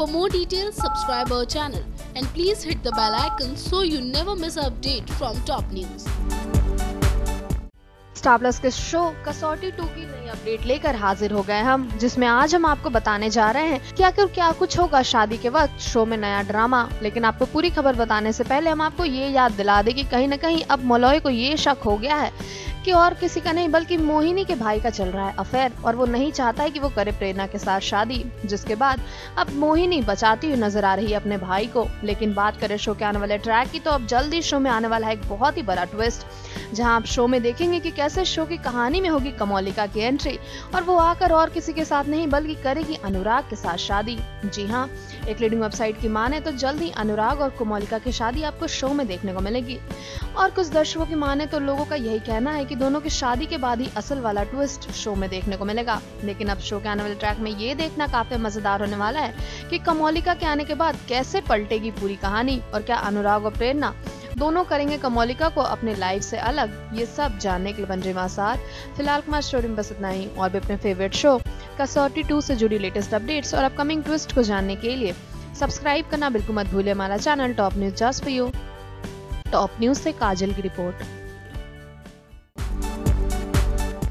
For more details, subscribe our channel and please hit the bell icon so you never miss an update from top news. Star Plus के show Kasauti two की नई update लेकर हाजिर हो गए हम जिसमें आज हम आपको बताने जा रहे हैं कि आखिर क्या कुछ होगा शादी के वक्त शो में नया ड्रामा लेकिन आपको पूरी खबर बताने से पहले हम आपको ये याद दिला दें कि कहीं न कहीं अब मलॉय को ये शक हो गया है कि और किसी का नहीं, बल्कि मोहिनी के भाई का चल रहा है अफेयर, और वो नहीं चाहता है कि वो करे प्रेरणा के साथ शादी, जिसके बाद अब मोहिनी बचाती हुई नज़र आ रही है अपने भाई को। लेकिन बात करें शो के आने वाले ट्रैक की तो अब जल्दी शो में आने वाला है एक बहुत ही बड़ा ट्विस्ट जहाँ आप शो में देखेंगे कि कैसे शो की कहानी में होगी कमोलिका की एंट्री और वो आकर और किसी के साथ नहीं, बल्कि करेगी अनुराग के साथ शादी। जी हाँ एक लीडिंग वेबसाइट की माने तो जल्द ही अनुराग और कोमोलिका की शादी आपको शो में देखने को मिलेगी। और कुछ दर्शकों की माने तो लोगों का यही कहना है कि दोनों की शादी के बाद ही असल वाला ट्विस्ट शो में देखने को मिलेगा। लेकिन अब शो के आने वाले ट्रैक में ये देखना काफ़ी मज़ेदार होने वाला है कि कमोलिका के आने के बाद कैसे पलटेगी पूरी कहानी और क्या अनुराग और प्रेरणा दोनों करेंगे कमोलिका को अपने लाइफ से अलग। ये सब जानने के लिए बन रहे साथ। फ़िलहाल कुमार स्टोरी में बस इतना ही। और भी अपने फेवरेट शो कसौटी टू से जुड़ी लेटेस्ट अपडेट्स और अपकमिंग ट्विस्ट को जानने के लिए सब्सक्राइब करना बिल्कुल मत भूलिए हमारा channel top news just for you top news से काजल की report